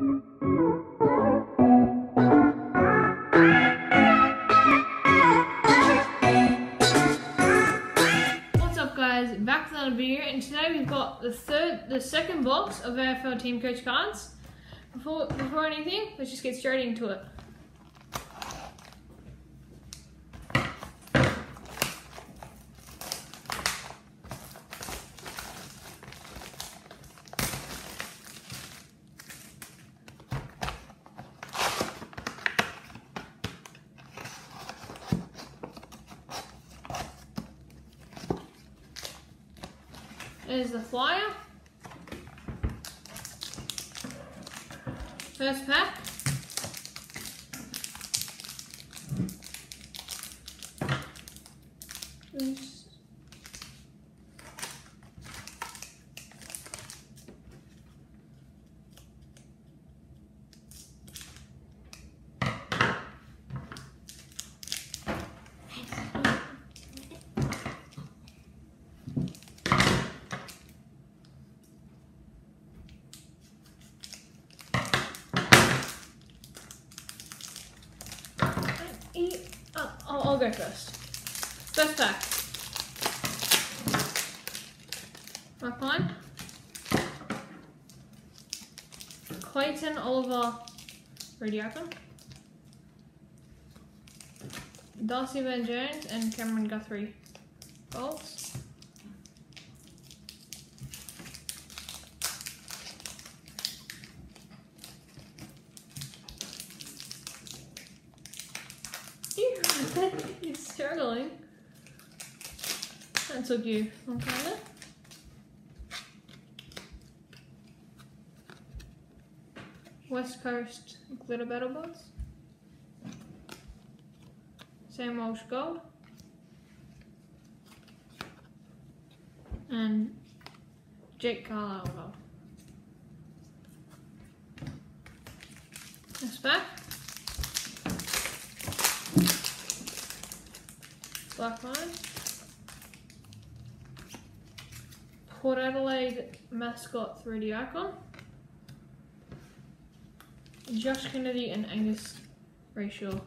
What's up guys, and today we've got the third, the second box of AFL Team Coach cards. Before, before anything, let's just get straight into it. There's the flyer. First pack. Go first. First pack. Mark one. Clayton Oliver Radiacum. Darcy Van Jones and Cameron Guthrie Bolts. You long. West Coast Glitter Battle Bots. Sam Walsh Gold. And Jake Carlisle Gold. Next back. Black line. Port Adelaide mascot 3D icon. Josh Kennedy and Angus Ratio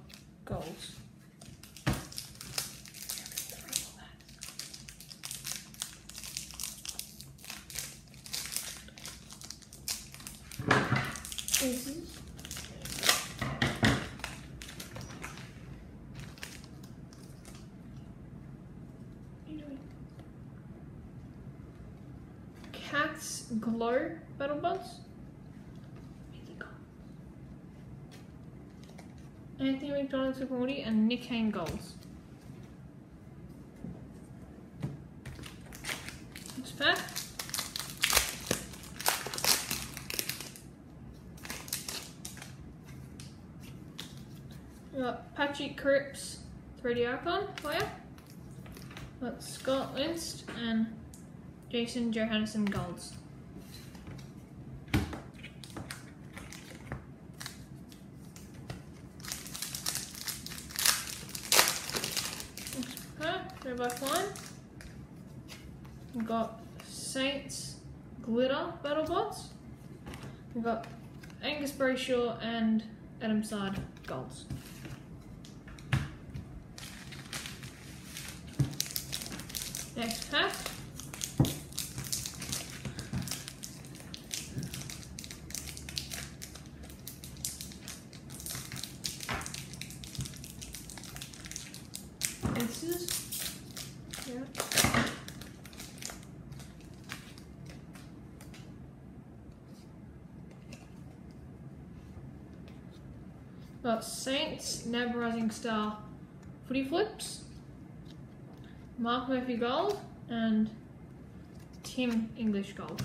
goals. This is you doing? Glow Battle Buds. Anthony McDonald Tipungwuti and Nick Kane goals. Next pack. We got Patrick Cripps 3D icon oh, player. Got Scott Linst and Jason Johannisen golds. Okay, back one. We've got Saints Glitter Battle Bots. We've got Angus Brayshaw and Adam Saad golds. Next pack. This is yeah. Saints, Nab Rising Star, Footy Flips, Marc Murphy Gold, and Tim English Gold.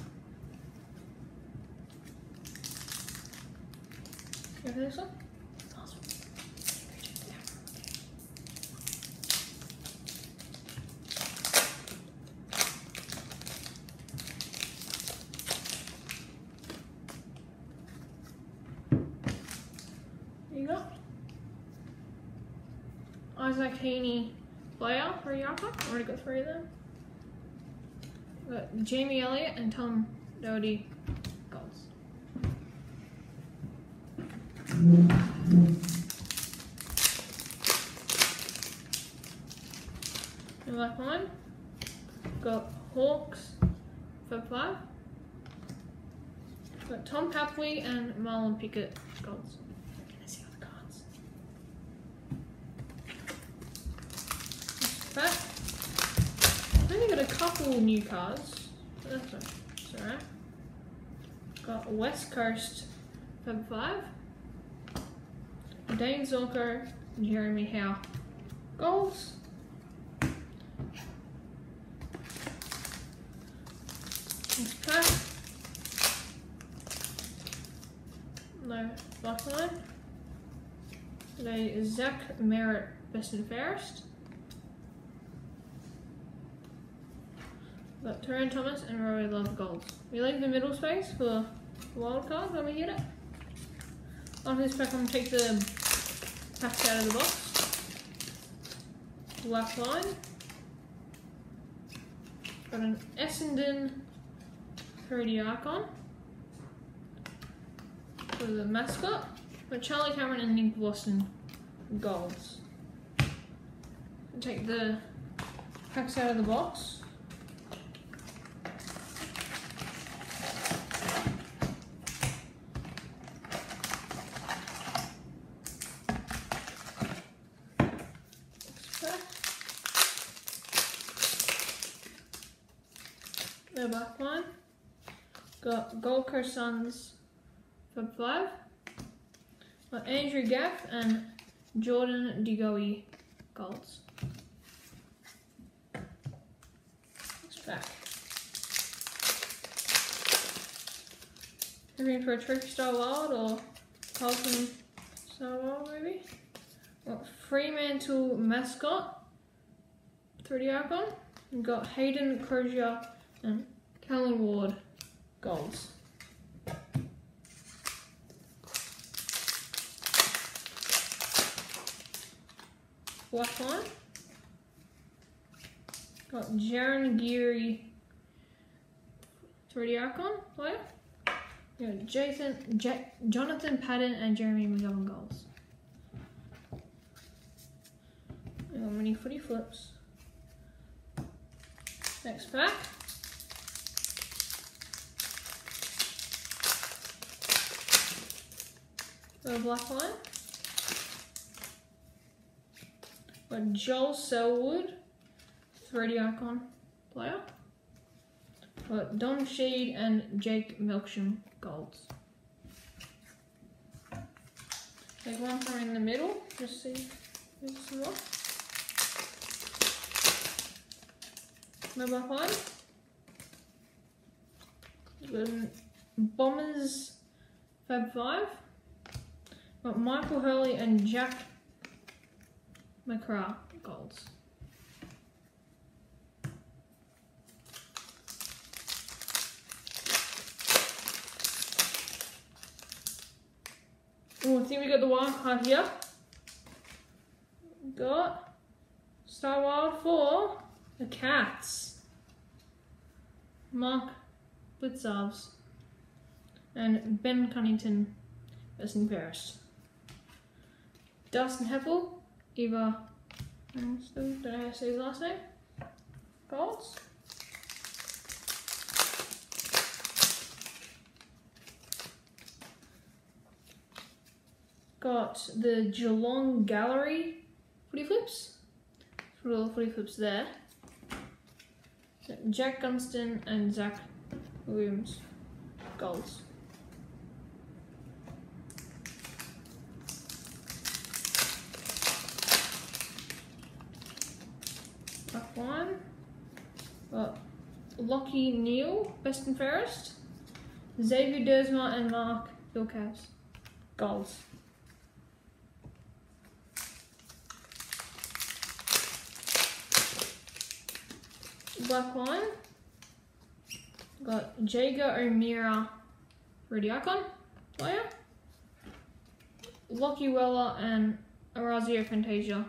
Go for this one? There you go. Isaac Heeney player for Yaka. Already got three of them. Got Jamie Elliott and Tom Doherty goals. The black line. Got Hawks for five. Got Tom Papley and Marlon Pickett golds. Let's see other cards. Pack. I've only got a couple new cards. That's alright. Got West Coast Feb 5. Dane Zorko, Jeremy Howe. Goals. Pack. No, black line. Today is Zach Merrett, best and fairest. Got Turan Thomas and Rory Love Golds. We leave the middle space for wild card when we hit it. After this pack, I'm gonna take the packs out of the box. Black line. Got an Essendon 3D Archon for the mascot. Got Charlie Cameron and Nick Boston golds. Take the packs out of the box. Got Gold Coast Suns for five. Got Andrew Gaff and Jordan DeGoey golds. Next back. Looking for a trophy star wild or Carlton star wild maybe? Got Fremantle mascot, 3D icon. We've got Hayden Crozier and Callan Ward Goals. Black line. Got Jaron Geary 3D icon player. Got Jason, J- Jonathan Patton and Jeremy McGovern goals. We got mini footy flips. Next pack. The black line. Got Joel Selwood, 3D icon player. Got Dom Sheed and Jake Melksham golds. Take one from in the middle, just see there's some more. Number five. Good Bombers Fab 5. Got Michael Hurley and Jack Macrae golds. Oh, I think we got the wild card here. Got Star Wild for the Cats. Mark Blicavs and Ben Cunnington in Paris. Dustin Heppell, Eva, still don't know how to say his last name. Golds. Got the Geelong Gallery footy flips. Put all the footy flips there. Jack Gunston and Zach Williams golds. Up one. Got Lachie Neale, best and fairest. Xavier Duursma and Mark Blicavs. Goals. Black one. Got Jaeger O'Meara, Icon player. Oh Lachie Weller and Orazio Fantasia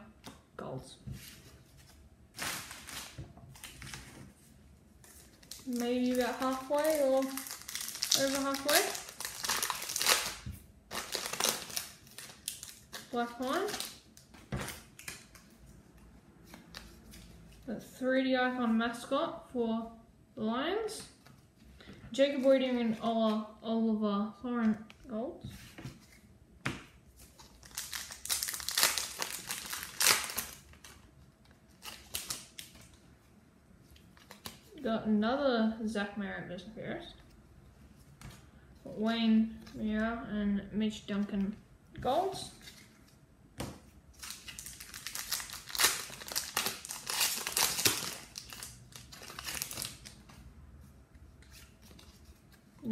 goals. Maybe about halfway or over halfway. Black line. The 3D icon mascot for the Lions. Jacob Weitering and Oliver Lauren Golds. Got another Zach Merrett first. Wayne Milera and Mitch Duncan Golds.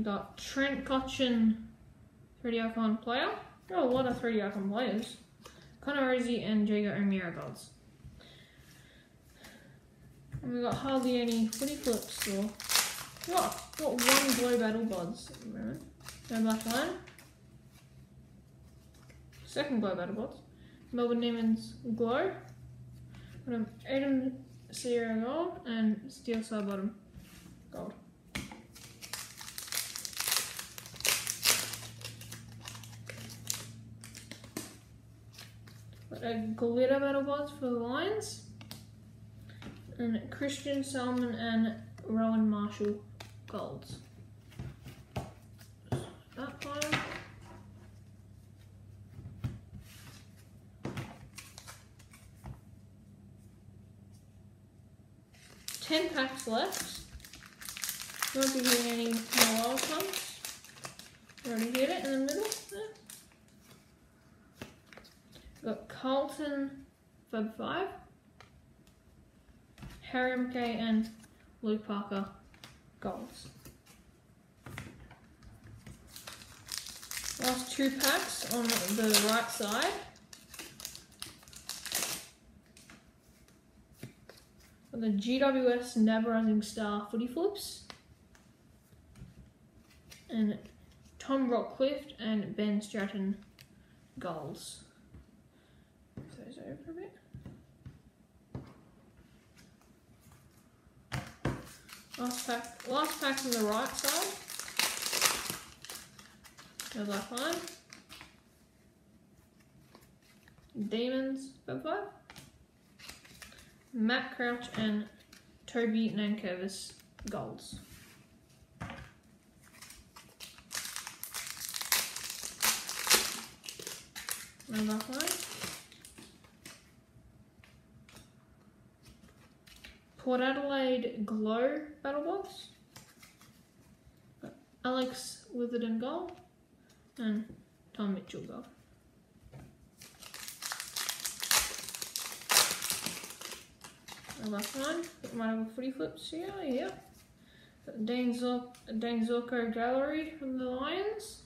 Got Trent Cotchin, 3D icon player. Got a lot of 3D icon players. Connor Rozee and Jaeger O'Meara golds. And we got hardly any footy flips still. We got, one glow battle bods at the moment. No black line. Second glow battle bods. Melbourne Demons glow. Got an Adam Sierra gold and Steele Sidebottom gold. Got a glitter battle bots for the Lions. And Christian Salem and Rowan Marshall golds. That pile. Ten packs left. Won't be getting any more wild ones. Already hit it in the middle there. Got Carlton Fab 5, Harry McKay, and Luke Parker goals. Last two packs on the right side. The GWS Never Rising Star footy flips. And Tom Rockliff and Ben Stratton golds those over a bit. Last pack, last pack on the right side. The left line. Demons, 5. Matt Crouch and Toby Nankervis, golds. And left Port Adelaide Glow Battle Box. Alex Witherden goal. And Tom Mitchell goal. The last one, have a footy flips here, yeah. Dane, Zor Dane Zorko Gallery from the Lions.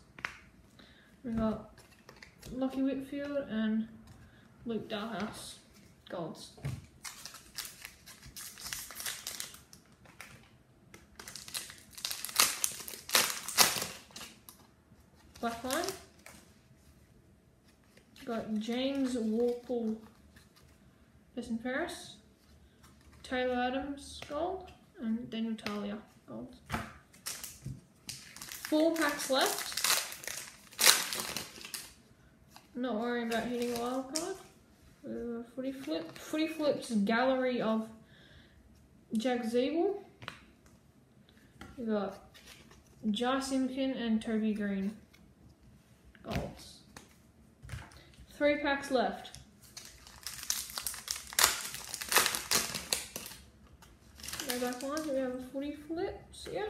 We got Lachie Whitfield and Luke Dahlhaus golds. Black line. Got James Walpole, Essen Ferris, Taylor Adams gold, and Daniel Talia gold. Four packs left. Not worrying about hitting a wild card. Uh, footy flip, footy flips gallery of Jack Ziebell. We got Jy Simpkin and Toby Greene golds. Three packs left. Go back one, we have a footy flips here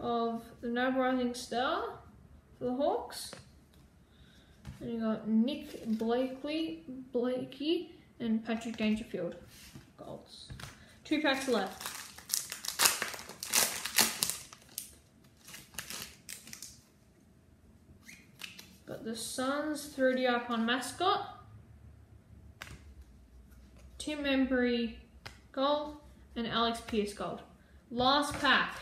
of the No Rising Star for the Hawks. And you got Nick Blakely, Blakey, and Patrick Dangerfield golds. Two packs left. Got the Suns 3D icon mascot, Tim Embry gold, and Alex Pearce gold. Last pack.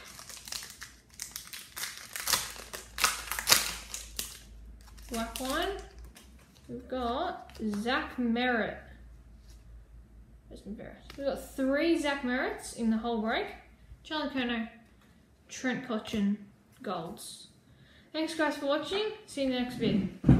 Black one. We've got Zach Merrett. We've got three Zach Merretts in the whole break. Charlie Curnow, Trent Cotchin, golds. Thanks guys for watching. See you in the next video.